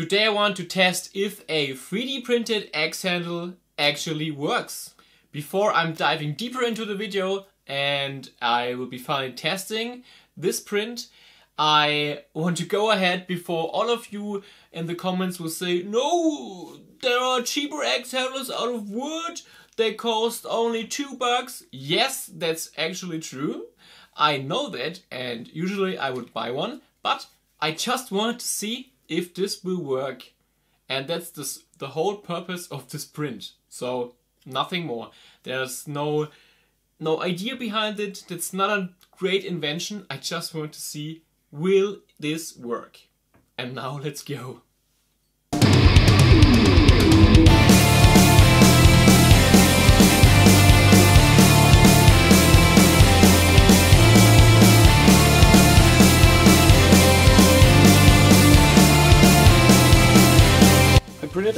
Today I want to test if a 3D printed Axe handle actually works. Before I'm diving deeper into the video and I will be finally testing this print, I want to go ahead before all of you in the comments will say, no, there are cheaper axe handles out of wood, they cost only two bucks. Yes, that's actually true. I know that and usually I would buy one, but I just wanted to see if this will work. And that's the whole purpose of this print. So nothing more. There's no no idea behind it. That's not a great invention. I just want to see will this work. And now let's go.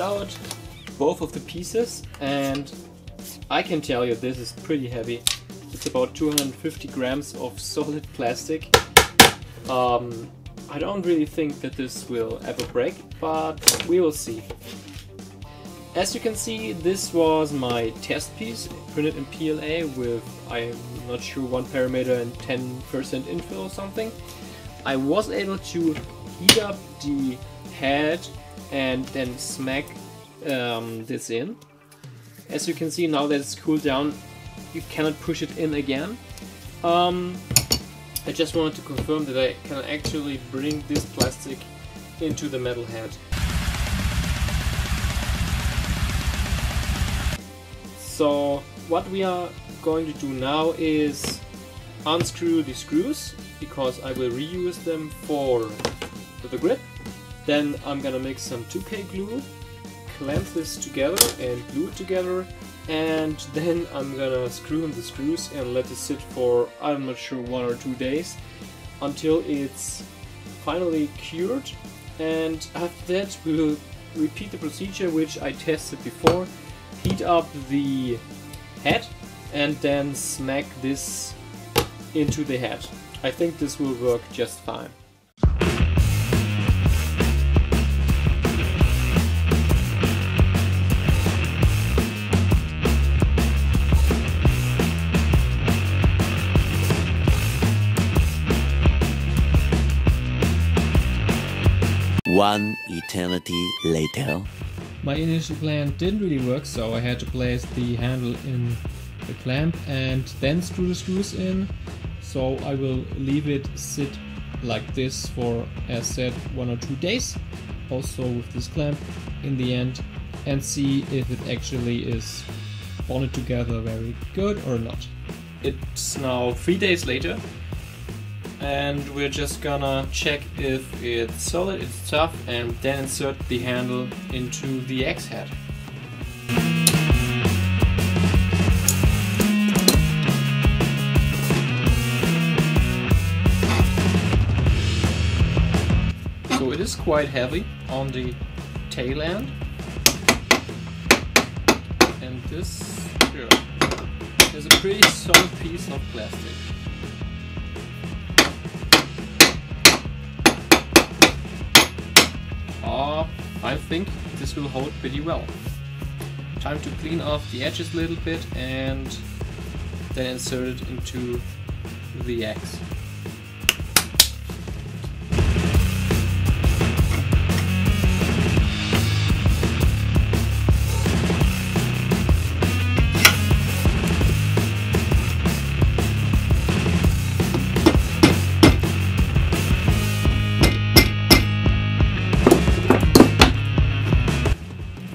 Out both of the pieces and I can tell you this is pretty heavy. It's about 250 grams of solid plastic. Um, I don't really think that this will ever break, but we will see. As you can see, this was my test piece, printed in PLA with, I'm not sure, one perimeter and 10% infill or something. I was able to heat up the head and then smack um, this in. As you can see now that it's cooled down, you cannot push it in again. Um, I just wanted to confirm that I can actually bring this plastic into the metal head. So what we are going to do now is unscrew the screws because I will reuse them for the grip then I'm gonna mix some 2K glue, clamp this together and glue it together and then I'm gonna screw in the screws and let it sit for I'm not sure one or two days until it's finally cured. And after that we will repeat the procedure which I tested before. Heat up the head and then smack this into the head I think this will work just fine One eternity later. My initial plan didn't really work, so I had to place the handle in the clamp and then screw the screws in. So I will leave it sit like this for, as said, one or two days. Also with this clamp in the end and see if it actually is bonded together very good or not. It's now three days later and we're just gonna check if it's solid, it's tough, and then insert the handle into the axe head. So it is quite heavy on the tail end. And this yeah, is a pretty solid piece of plastic. I think this will hold pretty well. Time to clean off the edges a little bit and then insert it into the axe.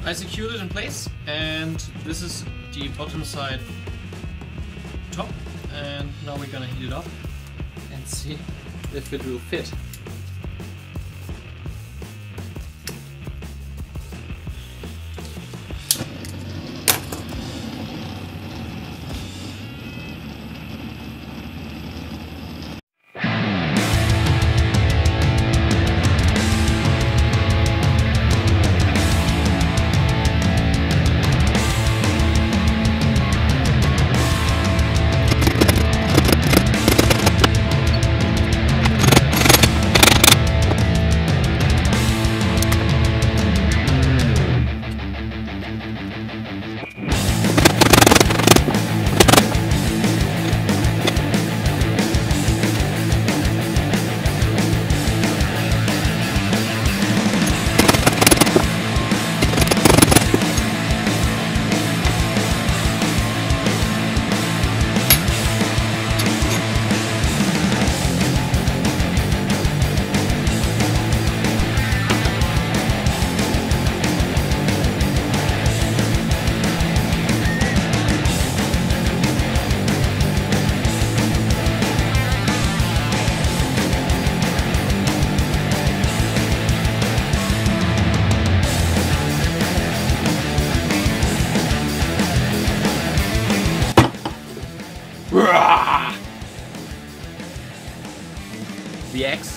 I secured it in place and this is the bottom side top and now we're gonna heat it up and see if it will fit.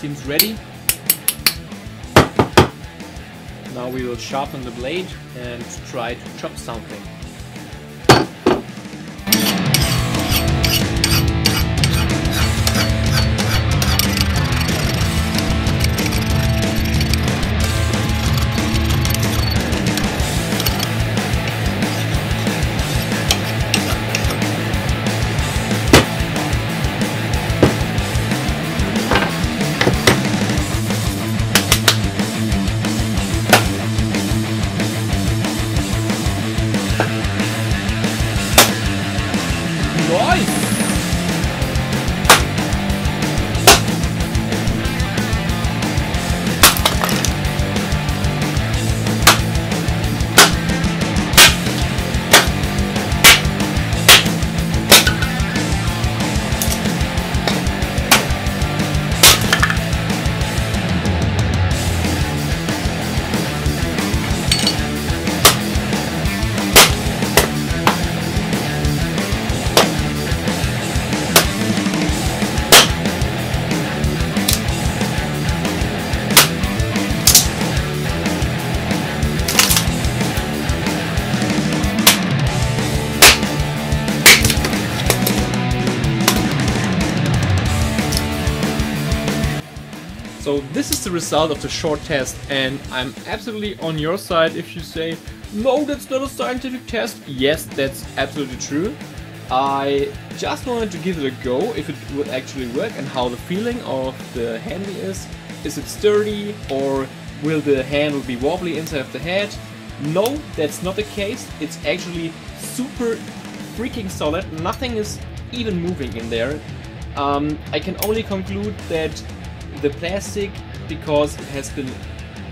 Seems ready. Now we will sharpen the blade and try to chop something. So this is the result of the short test and I'm absolutely on your side if you say no that's not a scientific test. Yes that's absolutely true. I just wanted to give it a go if it would actually work and how the feeling of the handle is. Is it sturdy or will the handle be wobbly inside of the head? No, that's not the case. It's actually super freaking solid. Nothing is even moving in there. Um, I can only conclude that the plastic, because it has been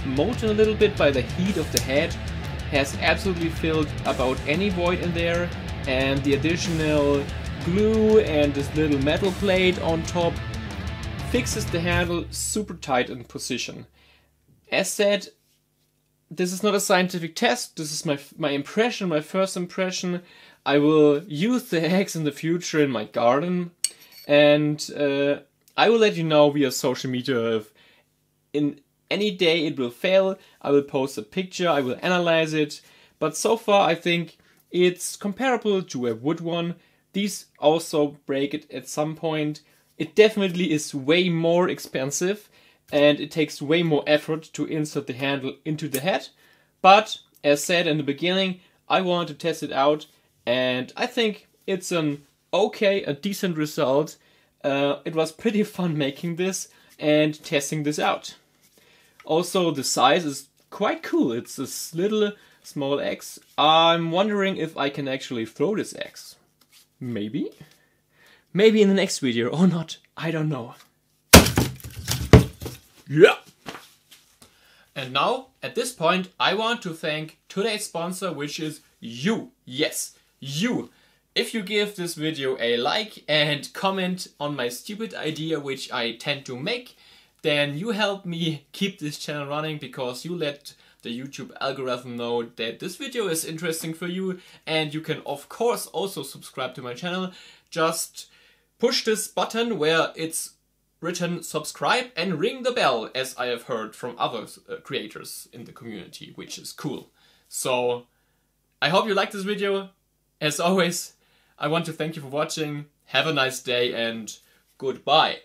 molten a little bit by the heat of the head, has absolutely filled about any void in there and the additional glue and this little metal plate on top fixes the handle super tight in position. As said, this is not a scientific test, this is my, my impression, my first impression. I will use the eggs in the future in my garden and uh, I will let you know via social media if in any day it will fail. I will post a picture, I will analyze it. But so far I think it's comparable to a wood one. These also break it at some point. It definitely is way more expensive and it takes way more effort to insert the handle into the head. But as said in the beginning, I wanted to test it out and I think it's an okay, a decent result uh, it was pretty fun making this and testing this out. Also, the size is quite cool. It's this little small axe. I'm wondering if I can actually throw this axe. Maybe? Maybe in the next video or not. I don't know. Yeah! And now, at this point, I want to thank today's sponsor, which is you. Yes, you. If you give this video a like and comment on my stupid idea which I tend to make, then you help me keep this channel running because you let the YouTube algorithm know that this video is interesting for you and you can of course also subscribe to my channel. Just push this button where it's written subscribe and ring the bell as I have heard from other uh, creators in the community, which is cool. So I hope you like this video. As always, I want to thank you for watching. Have a nice day and goodbye.